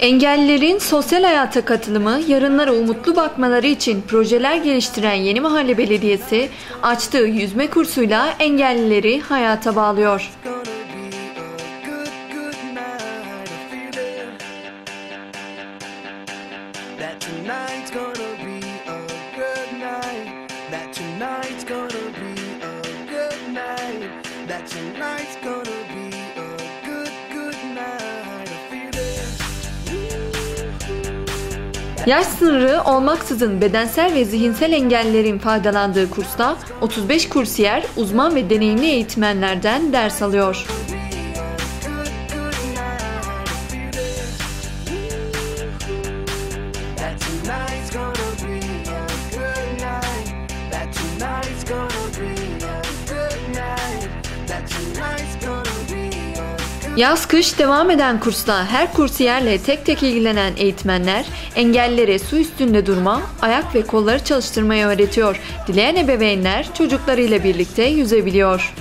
Engellilerin sosyal hayata katılımı, yarınlara umutlu bakmaları için projeler geliştiren Yeni Mahalle Belediyesi açtığı yüzme kursuyla engellileri hayata bağlıyor. tonight's gonna be Yaş sınırı olmaksızın bedensel ve zihinsel engellerin faydalandığı kursta 35 kursiyer, uzman ve deneyimli eğitmenlerden ders alıyor. Yaz kış devam eden kursta her kursiyerle tek tek ilgilenen eğitmenler engellilere su üstünde durma, ayak ve kolları çalıştırmayı öğretiyor. Dileyen ebeveynler çocuklarıyla birlikte yüzebiliyor.